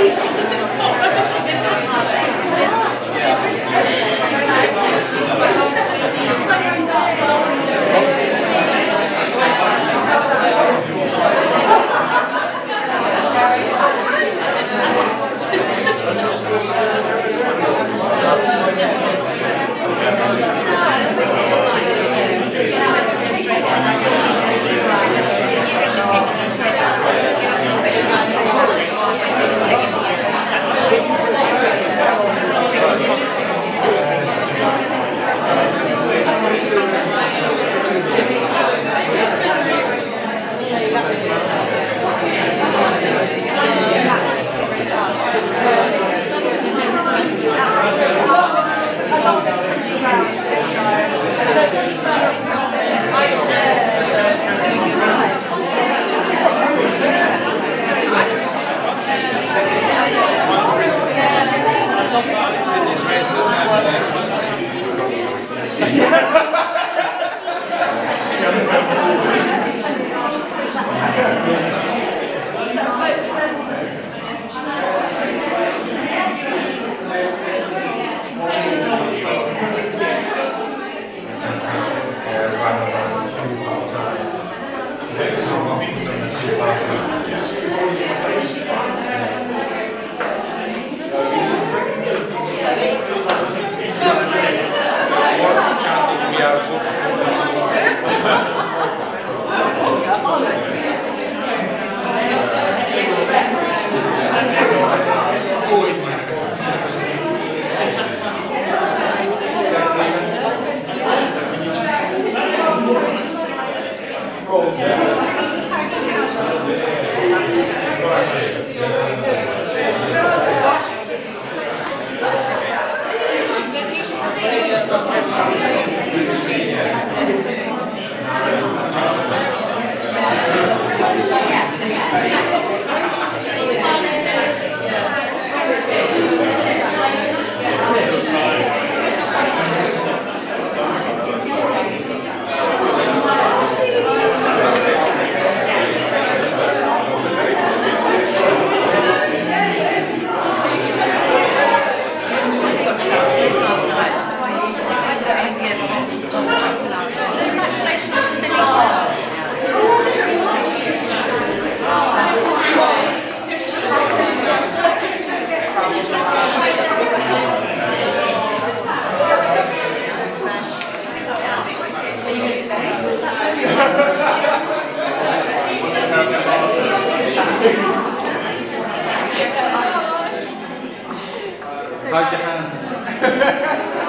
Ich How's Do you Obrigada. Want to lift